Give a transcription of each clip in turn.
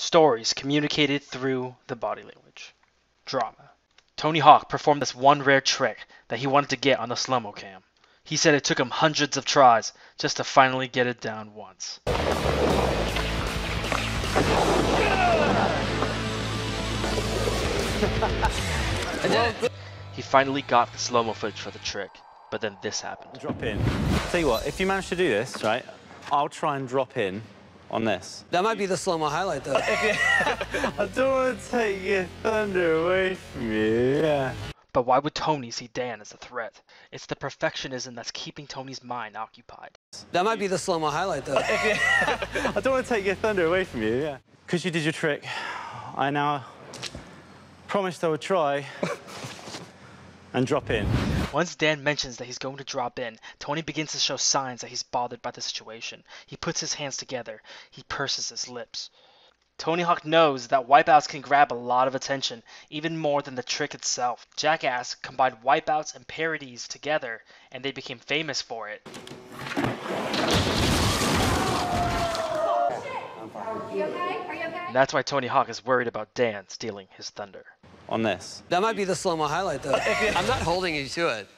Stories communicated through the body language. Drama. Tony Hawk performed this one rare trick that he wanted to get on the slow mo cam. He said it took him hundreds of tries just to finally get it down once. he finally got the slow mo footage for the trick, but then this happened. Drop in. Tell you what, if you manage to do this, right, I'll try and drop in on this. That might be the slow-mo highlight, though. I don't want to take your thunder away from you, yeah. But why would Tony see Dan as a threat? It's the perfectionism that's keeping Tony's mind occupied. that might be the slow-mo highlight, though. I don't want to take your thunder away from you, yeah. Because you did your trick, I now promised I would try and drop in. Once Dan mentions that he's going to drop in, Tony begins to show signs that he's bothered by the situation. He puts his hands together. He purses his lips. Tony Hawk knows that wipeouts can grab a lot of attention, even more than the trick itself. Jackass combined wipeouts and parodies together, and they became famous for it. Are you okay? Are you okay? And that's why Tony Hawk is worried about Dan stealing his thunder. On this. That might be the slow-mo highlight, though. I'm not holding you to it.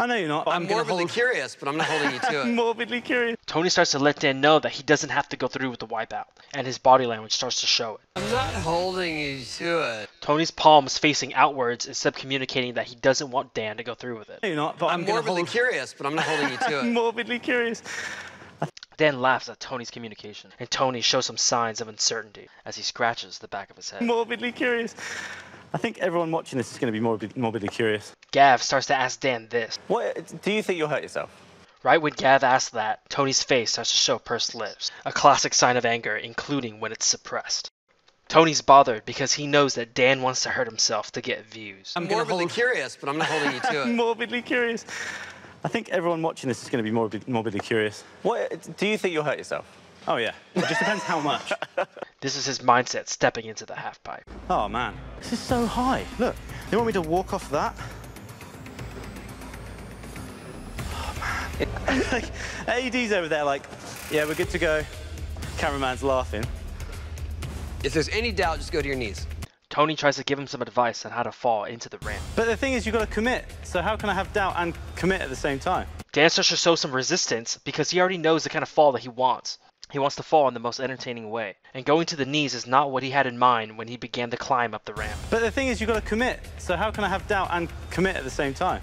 I know you're not. but I'm, I'm, gonna morbidly hold... curious, but I'm not holding you to it. morbidly curious. Tony starts to let Dan know that he doesn't have to go through with the wipeout, and his body language starts to show it. I'm not holding you to it. Tony's palms facing outwards instead of communicating that he doesn't want Dan to go through with it. No, you're not, but I'm, I'm, morbidly hold... curious, but I'm not holding you to it. morbidly curious. Dan laughs at Tony's communication, and Tony shows some signs of uncertainty as he scratches the back of his head. Morbidly curious. I think everyone watching this is going to be morbid, morbidly curious. Gav starts to ask Dan this. What do you think you'll hurt yourself? Right when Gav asks that, Tony's face starts to show pursed lips, a classic sign of anger, including when it's suppressed. Tony's bothered because he knows that Dan wants to hurt himself to get views. I'm gonna morbidly hold- curious, but I'm not holding you to it. morbidly curious. I think everyone watching this is going to be morbid, morbidly curious. What do you think you'll hurt yourself? Oh yeah. It just depends how much. This is his mindset stepping into the half pipe. Oh man, this is so high. Look, they want me to walk off that. Oh man. like, AD's over there, like, yeah, we're good to go. Cameraman's laughing. If there's any doubt, just go to your knees. Tony tries to give him some advice on how to fall into the ramp. But the thing is, you've got to commit. So how can I have doubt and commit at the same time? Dan starts to show some resistance because he already knows the kind of fall that he wants. He wants to fall in the most entertaining way, and going to the knees is not what he had in mind when he began the climb up the ramp. But the thing is, you've got to commit. So how can I have doubt and commit at the same time?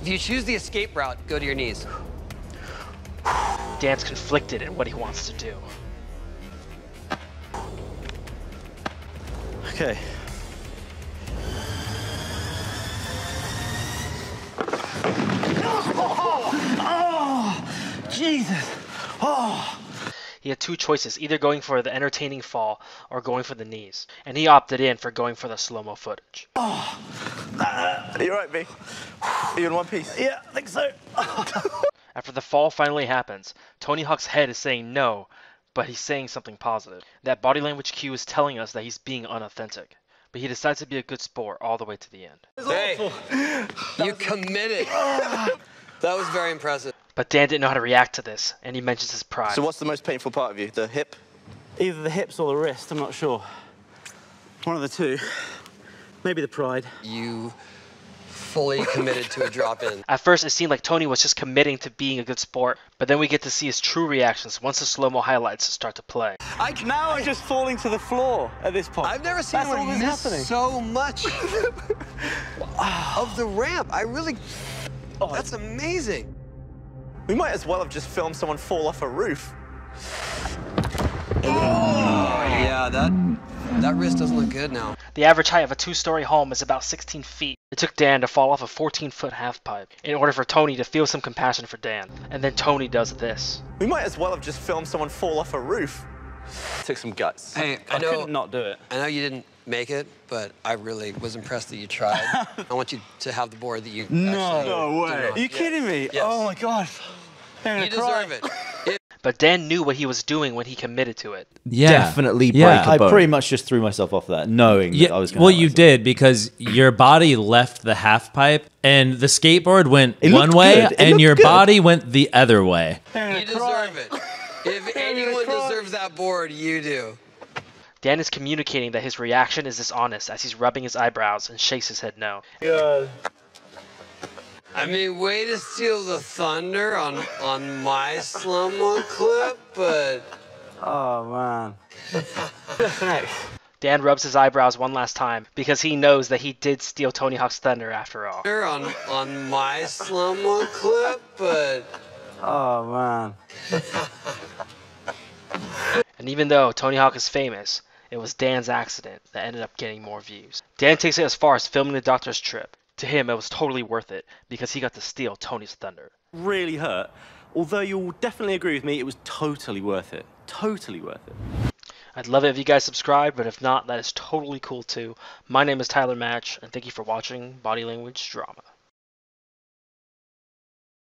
If you choose the escape route, go to your knees. Dan's conflicted in what he wants to do. Okay. Oh, Jesus. Oh. He had two choices, either going for the entertaining fall or going for the knees, and he opted in for going for the slow-mo footage. Oh, Are you right, B? Are you in one piece? Yeah, I think so. After the fall finally happens, Tony Hawk's head is saying no, but he's saying something positive. That body language cue is telling us that he's being unauthentic. But he decides to be a good sport all the way to the end. Hey, you committed. that was very impressive. But Dan didn't know how to react to this, and he mentions his pride. So what's the most painful part of you? The hip? Either the hips or the wrist, I'm not sure. One of the two. Maybe the pride. You fully committed to a drop-in. At first, it seemed like Tony was just committing to being a good sport, but then we get to see his true reactions once the slow-mo highlights start to play. I Now I'm just falling to the floor at this point. I've never seen That's all anyone miss happening. so much of the ramp. I really. Oh, That's amazing. We might as well have just filmed someone fall off a roof. Oh, Yeah, that that wrist doesn't look good now. The average height of a two-story home is about 16 feet. It took Dan to fall off a 14-foot half-pipe in order for Tony to feel some compassion for Dan. And then Tony does this. We might as well have just filmed someone fall off a roof. Took some guts. Hey, I I know. couldn't not do it. I know you didn't make it, but I really was impressed that you tried. I want you to have the board that you. actually did Are you Yeah. kidding me? Yes. Oh my god. You deserve it. But Dan knew what he was doing when he committed to it. Yeah. definitely break yeah. a I bone. I pretty much just threw myself off that, knowing Yeah, that I was going to. well, you did because your body left the half pipe and the skateboard went It one way and your good. body went the other way. You deserve it. If anyone deserves that board, you do. Dan is communicating that his reaction is dishonest as he's rubbing his eyebrows and shakes his head no. I mean, way to steal the thunder on on my slow-mo clip, but Oh, man. nice. Dan rubs his eyebrows one last time because he knows that he did steal Tony Hawk's thunder after all. on on my slow-mo clip, but Oh, man. And even though Tony Hawk is famous, it was Dan's accident that ended up getting more views. Dan takes it as far as filming the doctor's trip. To him, it was totally worth it because he got to steal Tony's thunder. Really hurt. Although you'll definitely agree with me, it was totally worth it. Totally worth it. I'd love it if you guys subscribe, but if not, that is totally cool too. My name is Tyler Match, and thank you for watching Body Language Drama.